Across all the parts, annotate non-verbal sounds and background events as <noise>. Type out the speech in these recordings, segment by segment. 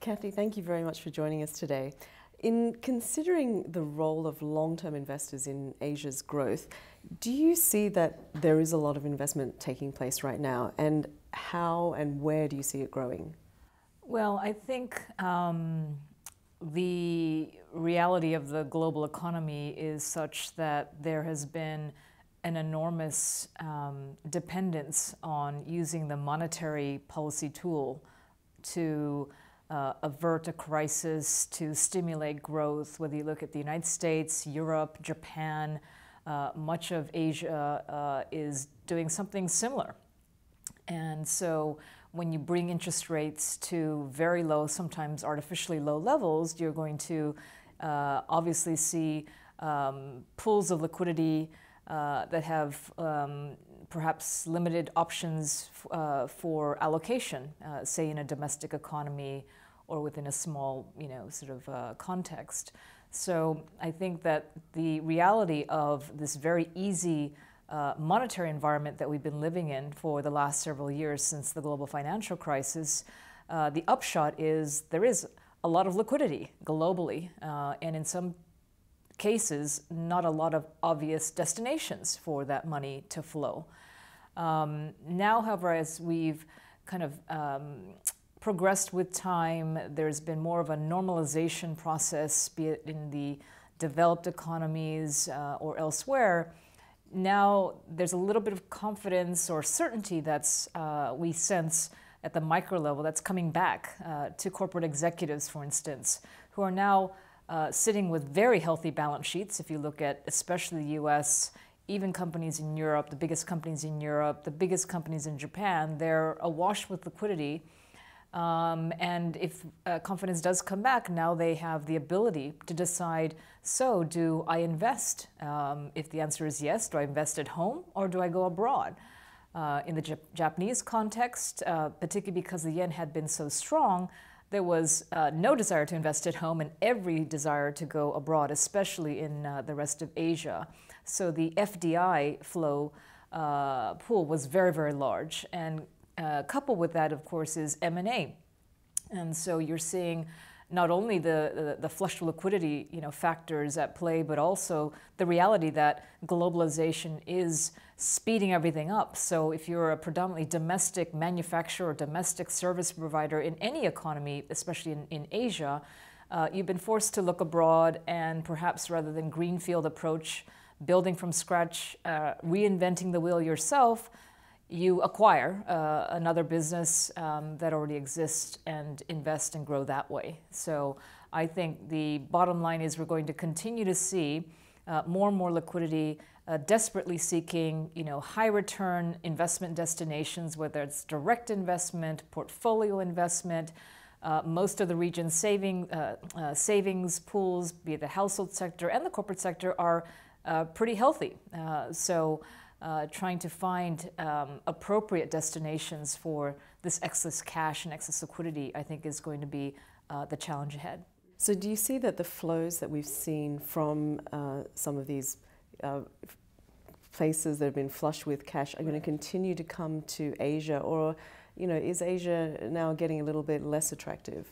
Kathy, thank you very much for joining us today. In considering the role of long term investors in Asia's growth, do you see that there is a lot of investment taking place right now? And how and where do you see it growing? Well, I think um, the reality of the global economy is such that there has been an enormous um, dependence on using the monetary policy tool to uh, avert a crisis, to stimulate growth, whether you look at the United States, Europe, Japan, uh, much of Asia uh, is doing something similar. And so when you bring interest rates to very low, sometimes artificially low levels, you're going to uh, obviously see um, pools of liquidity uh, that have um, perhaps limited options uh, for allocation, uh, say in a domestic economy or within a small, you know, sort of uh, context. So I think that the reality of this very easy uh, monetary environment that we've been living in for the last several years since the global financial crisis, uh, the upshot is there is a lot of liquidity globally, uh, and in some cases, not a lot of obvious destinations for that money to flow. Um, now, however, as we've kind of um, progressed with time, there's been more of a normalization process, be it in the developed economies uh, or elsewhere. Now there's a little bit of confidence or certainty that's uh, we sense at the micro level that's coming back uh, to corporate executives, for instance, who are now uh, sitting with very healthy balance sheets. If you look at especially the U.S., even companies in Europe, the biggest companies in Europe, the biggest companies in Japan, they're awash with liquidity um, and if uh, confidence does come back, now they have the ability to decide so, do I invest? Um, if the answer is yes, do I invest at home or do I go abroad? Uh, in the Japanese context, uh, particularly because the yen had been so strong, there was uh, no desire to invest at home and every desire to go abroad, especially in uh, the rest of Asia. So the FDI flow uh, pool was very, very large. And uh, coupled with that, of course, is M&A. And so you're seeing not only the, the, the, flush liquidity you know, factors at play, but also the reality that globalization is speeding everything up. So if you're a predominantly domestic manufacturer or domestic service provider in any economy, especially in, in Asia, uh, you've been forced to look abroad and perhaps rather than greenfield approach, building from scratch, uh, reinventing the wheel yourself, you acquire uh, another business um, that already exists and invest and grow that way. So I think the bottom line is we're going to continue to see uh, more and more liquidity, uh, desperately seeking, you know, high return investment destinations, whether it's direct investment, portfolio investment. Uh, most of the region's saving, uh, uh, savings pools, be it the household sector and the corporate sector, are pretty healthy. so uh, trying to find um, appropriate destinations for this excess cash and excess liquidity, I think, is going to be uh, the challenge ahead. So, do you see that the flows that we've seen from uh, some of these uh, places that have been flush with cash are going to continue to come to Asia, or, you know, is Asia now getting a little bit less attractive?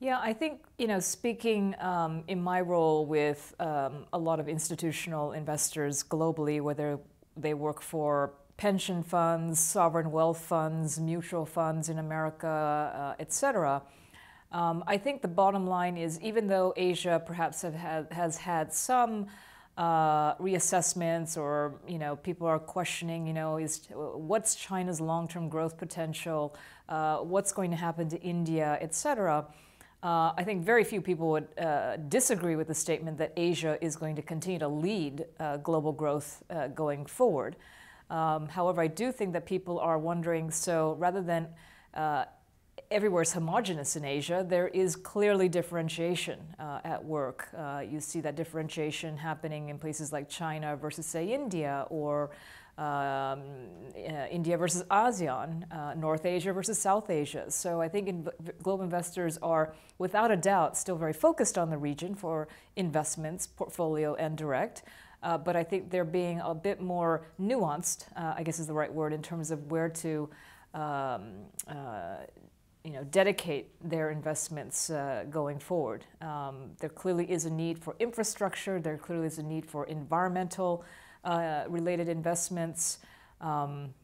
Yeah, I think, you know, speaking um, in my role with um, a lot of institutional investors globally, whether they work for pension funds, sovereign wealth funds, mutual funds in America, uh, et cetera, um, I think the bottom line is even though Asia perhaps had, has had some uh, reassessments or you know people are questioning you know is what's China's long-term growth potential, uh, what's going to happen to India, etc. Uh, I think very few people would uh, disagree with the statement that Asia is going to continue to lead uh, global growth uh, going forward. Um, however, I do think that people are wondering so rather than everywhere is homogenous in Asia, there is clearly differentiation uh, at work. you see that differentiation happening in places like China versus, say, India or um, uh, India versus ASEAN, uh, North Asia versus South Asia. So I think in, global investors are, without a doubt, still very focused on the region for investments, portfolio, and direct. Uh, but I think they're being a bit more nuanced, uh, I guess is the right word, in terms of where to um, uh, you know, dedicate their investments uh, going forward. Um, there clearly is a need for infrastructure. There clearly is a need for environmental uh, related investments. Um,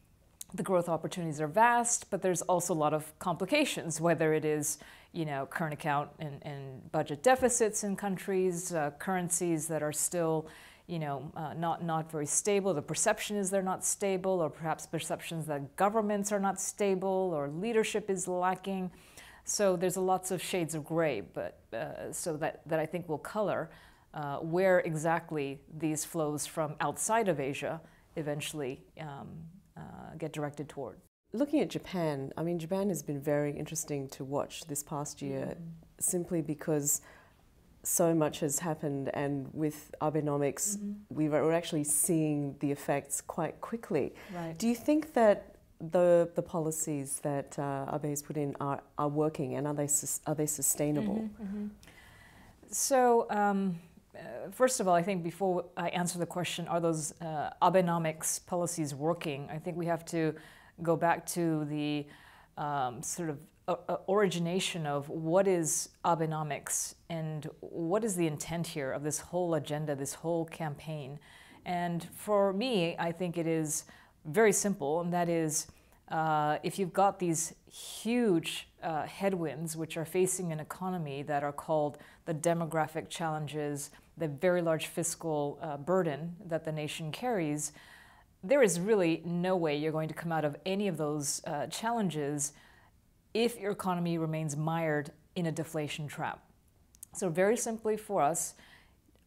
the growth opportunities are vast, but there's also a lot of complications, whether it is you know, current account and, and budget deficits in countries, uh, currencies that are still you know, uh, not, not very stable. The perception is they're not stable, or perhaps perceptions that governments are not stable, or leadership is lacking. So there's lots of shades of gray, but uh, so that, that I think will color uh, where exactly these flows from outside of Asia eventually um, uh, get directed toward. Looking at Japan, I mean, Japan has been very interesting to watch this past year mm-hmm. simply because so much has happened, and with Abenomics, mm-hmm. we were actually seeing the effects quite quickly. Right. Do you think that the the policies that uh, Abe has put in are, are working, and are they are they sustainable? Mm-hmm, mm-hmm. So. Um, uh, first of all, I think before I answer the question, are those uh, Abenomics policies working? I think we have to go back to the um, sort of origination of what is Abenomics and what is the intent here of this whole agenda, this whole campaign. And for me, I think it is very simple, and that is uh, if you've got these huge uh, headwinds which are facing an economy that are called the demographic challenges, the very large fiscal uh, burden that the nation carries, there is really no way you're going to come out of any of those uh, challenges if your economy remains mired in a deflation trap. So, very simply for us,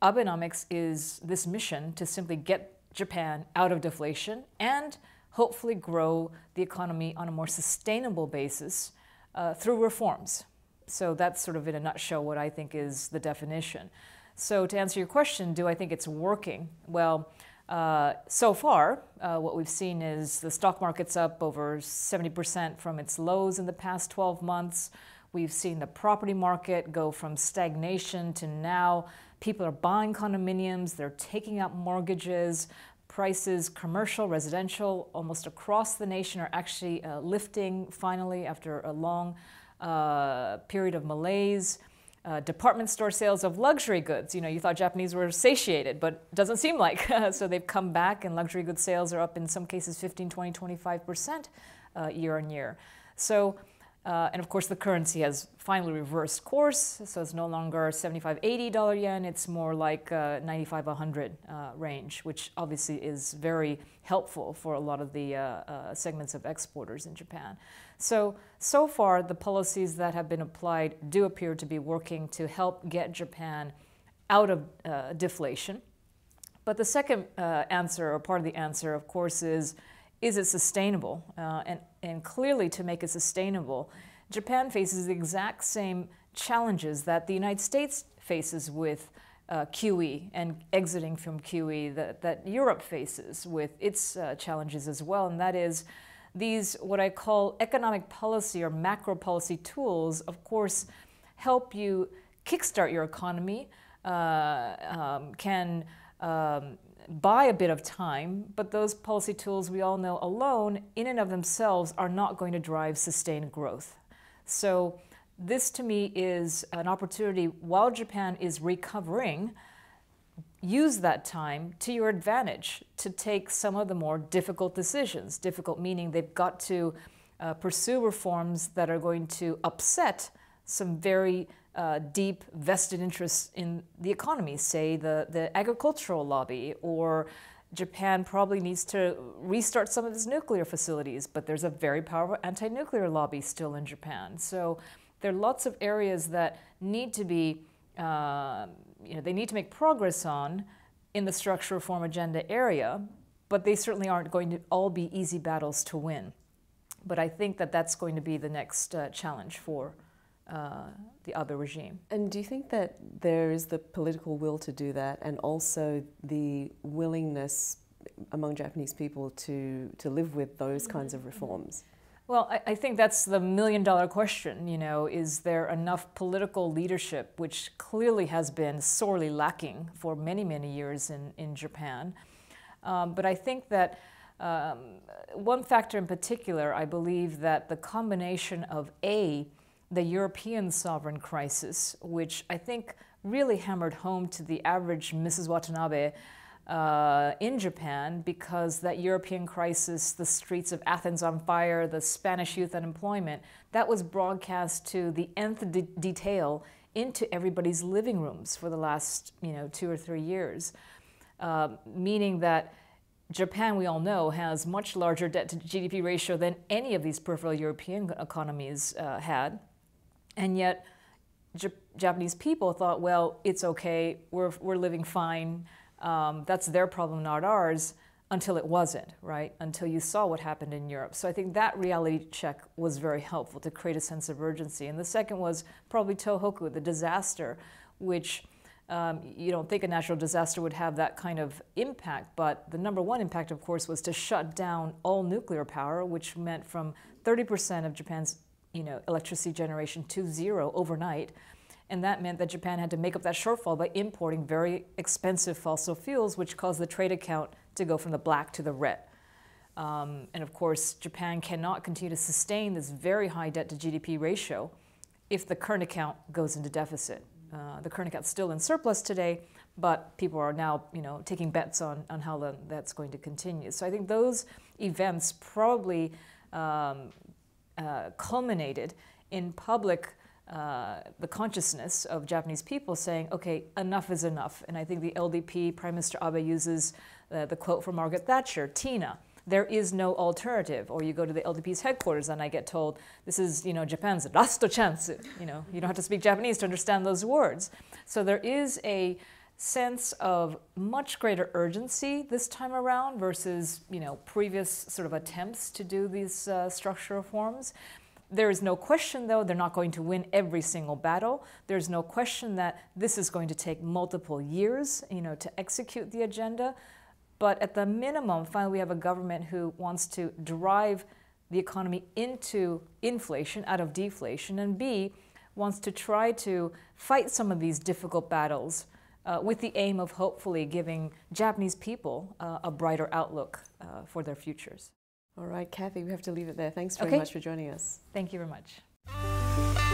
Abenomics is this mission to simply get Japan out of deflation and hopefully grow the economy on a more sustainable basis uh, through reforms. So, that's sort of in a nutshell what I think is the definition. So, to answer your question, do I think it's working? Well, uh, so far, uh, what we've seen is the stock market's up over 70% from its lows in the past 12 months. We've seen the property market go from stagnation to now people are buying condominiums, they're taking out mortgages. Prices, commercial, residential, almost across the nation are actually uh, lifting finally after a long uh, period of malaise uh, department store sales of luxury goods. You know, you thought Japanese were satiated, but doesn't seem like. <laughs> so they've come back, and luxury goods sales are up in some cases 15, 20, 25 percent uh, year on year. So, uh, and of course, the currency has finally reversed course. So it's no longer 75, 80 dollar yen. It's more like uh, 95, 100 uh, range, which obviously is very helpful for a lot of the uh, segments of exporters in Japan. So, so far, the policies that have been applied do appear to be working to help get Japan out of uh, deflation. But the second uh, answer, or part of the answer, of course, is is it sustainable? Uh, and, and clearly, to make it sustainable, Japan faces the exact same challenges that the United States faces with uh, QE and exiting from QE that, that Europe faces with its uh, challenges as well, and that is these, what I call economic policy or macro policy tools, of course, help you kickstart your economy, uh, um, can um, buy a bit of time, but those policy tools we all know alone, in and of themselves, are not going to drive sustained growth. So, this to me is an opportunity while Japan is recovering use that time to your advantage to take some of the more difficult decisions. Difficult meaning they've got to uh, pursue reforms that are going to upset some very uh, deep vested interests in the economy, say the, the agricultural lobby, or Japan probably needs to restart some of its nuclear facilities, but there's a very powerful anti nuclear lobby still in Japan. So there are lots of areas that need to be uh, you know, they need to make progress on in the structure reform agenda area, but they certainly aren't going to all be easy battles to win. But I think that that's going to be the next uh, challenge for uh, the other regime. And do you think that there is the political will to do that and also the willingness among Japanese people to, to live with those kinds of reforms? Well, I, I, think that's the million dollar question. You know, is there enough political leadership, which clearly has been sorely lacking for many, many years in, in Japan? Um, but I think that Um, one factor in particular, I believe that the combination of A, the European sovereign crisis, which I think really hammered home to the average Mrs. Watanabe uh, in Japan because that European crisis, the streets of Athens on fire, the Spanish youth unemployment, that was broadcast to the nth de detail into everybody's living rooms for the last you know two or three years, uh, meaning that Japan, we all know, has much larger debt to GDP ratio than any of these peripheral European economies uh, had, and yet J Japanese people thought, well, it's okay, we're, we're living fine, um, that's their problem, not ours, until it wasn't, right? Until you saw what happened in Europe. So I think that reality check was very helpful to create a sense of urgency. And the second was probably Tohoku, the disaster, which um, you don't think a natural disaster would have that kind of impact, but the number one impact, of course, was to shut down all nuclear power, which meant from 30% of Japan's you know, electricity generation to zero overnight. And that meant that Japan had to make up that shortfall by importing very expensive fossil fuels, which caused the trade account to go from the black to the red. Um, and of course, Japan cannot continue to sustain this very high debt to GDP ratio if the current account goes into deficit. Uh, the current account's still in surplus today, but people are now, you know, taking bets on, on how that's going to continue. So I think those events probably um, uh, culminated in public uh, the consciousness of Japanese people saying, okay, enough is enough. And I think the LDP, Prime Minister Abe uses uh, the quote from Margaret Thatcher, Tina, there is no alternative. Or you go to the LDP's headquarters and I get told, this is, you know, Japan's last chance. You know, you don't have to speak Japanese to understand those words. So there is a sense of much greater urgency this time around versus, you know, previous sort of attempts to do these uh, structural reforms. There is no question, though, they're not going to win every single battle. There's no question that this is going to take multiple years, you know, to execute the agenda. But at the minimum, finally, we have a government who wants to drive the economy into inflation out of deflation, and B, wants to try to fight some of these difficult battles uh, with the aim of hopefully giving Japanese people uh, a brighter outlook uh, for their futures. All right, Kathy, we have to leave it there. Thanks very okay. much for joining us. Thank you very much.